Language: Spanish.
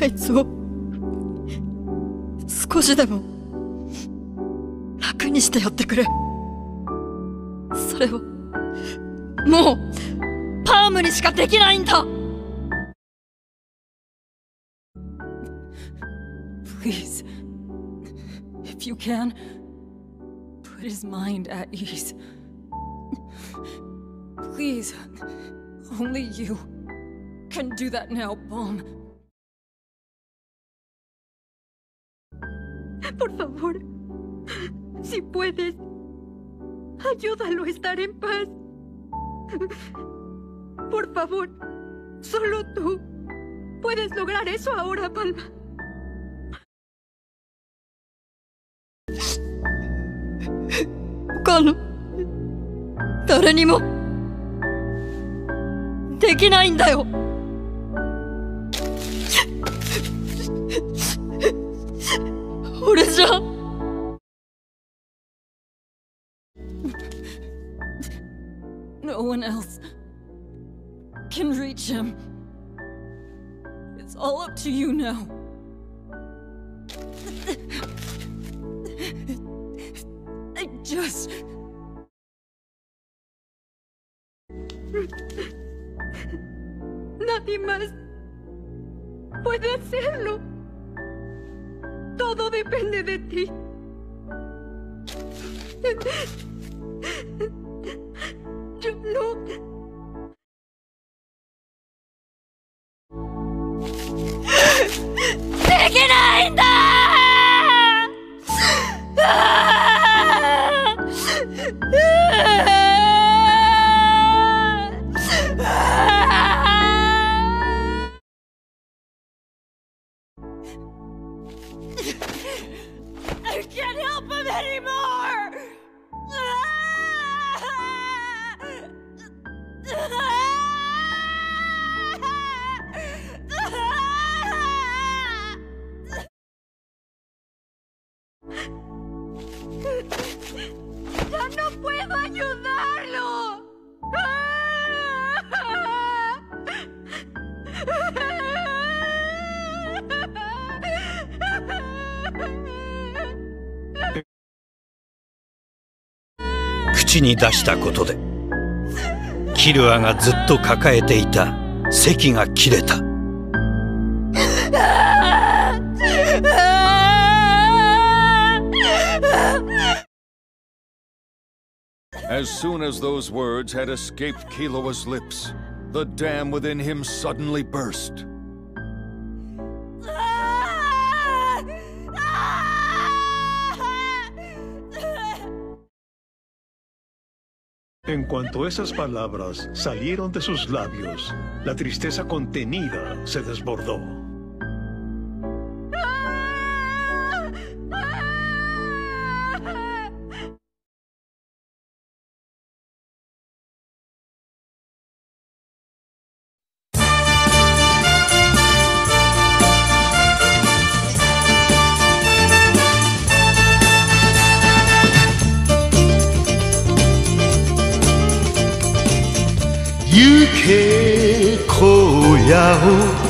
あいつを少しでも楽にしてやってくれそれをもうパームにしかできないんだ Please, if you can, put his mind at ease. Please, only you can do that now, Bomb. Por favor, si puedes, ayúdalo a estar en paz. Por favor, solo tú puedes lograr eso ahora, Palma. 他の誰にもできないんだよ No one else can reach him. It's all up to you now. I just... Nadie más puede hacerlo. Todo depende de ti. Yo no. ¡De I can't help him anymore! ¡Ya no puedo ayudarlo! 口に出したことでキルアがずっと抱えていた咳が切れた As soon as those words had escaped Kiloa's lips, the dam within him suddenly burst. En cuanto esas palabras salieron de sus labios, la tristeza contenida se desbordó. 行け荒野を